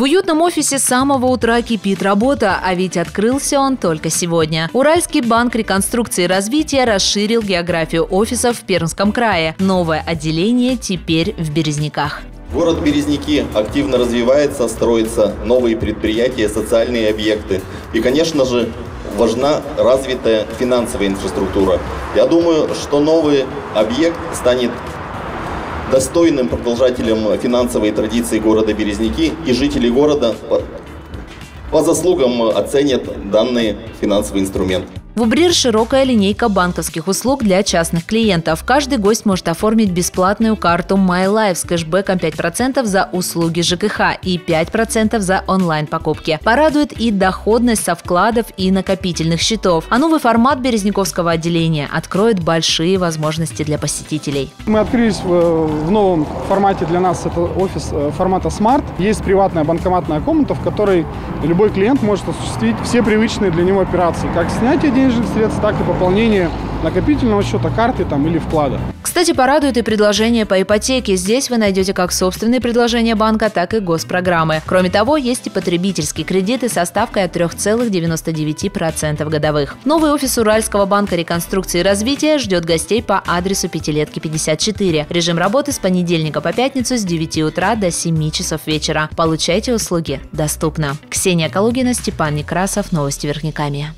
В уютном офисе с самого утра кипит работа, а ведь открылся он только сегодня. Уральский банк реконструкции и развития расширил географию офисов в Пермском крае. Новое отделение теперь в Березняках. Город Березники активно развивается, строятся новые предприятия, социальные объекты. И, конечно же, важна развитая финансовая инфраструктура. Я думаю, что новый объект станет достойным продолжателем финансовой традиции города Березники, и жители города по, по заслугам оценят данный финансовый инструмент. В Убрир широкая линейка банковских услуг для частных клиентов. Каждый гость может оформить бесплатную карту MyLife с кэшбэком 5% за услуги ЖКХ и 5% за онлайн-покупки. Порадует и доходность со вкладов и накопительных счетов. А новый формат Березняковского отделения откроет большие возможности для посетителей. Мы открылись в, новом формате для нас, это офис э, формата Smart. Есть приватная банкоматная комната, в которой любой клиент может осуществить все привычные для него операции, как снятие денежных средств, так и пополнение накопительного счета, карты там, или вклада. Кстати, порадует и предложение по ипотеке. Здесь вы найдете как собственные предложения банка, так и госпрограммы. Кроме того, есть и потребительские кредиты со ставкой от 3,99% годовых. Новый офис Уральского банка реконструкции и развития ждет гостей по адресу Пятилетки 54. Режим работы с понедельника по пятницу с 9 утра до 7 часов вечера. Получайте услуги доступно. Ксения Калугина, Степан Некрасов. Новости Верхнекамья.